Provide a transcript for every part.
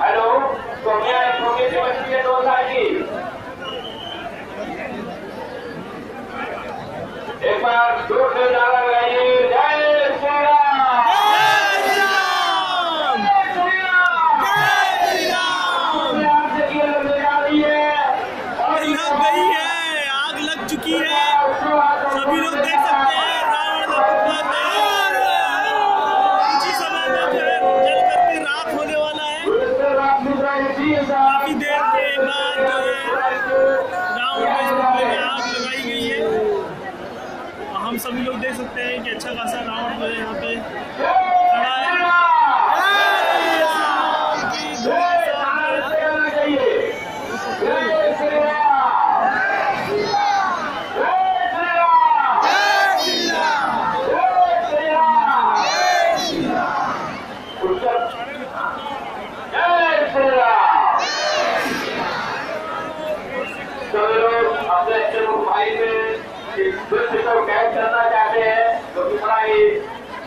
Hello Sonia छोटे बच्ची है तो दो साल की एक बार ज़ोर से नारा लगाइए जय आग लग चुकी है। हम सभी लोग देख सकते हैं कि अच्छा खासा राउंड है यहाँ पे।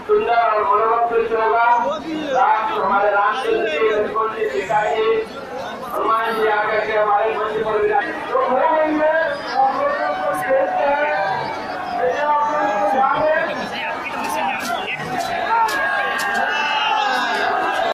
सुंदर और मनोरम दृश्य होगा। राष्ट्र हमारे राष्ट्र हनुमान जी आकर के हमारे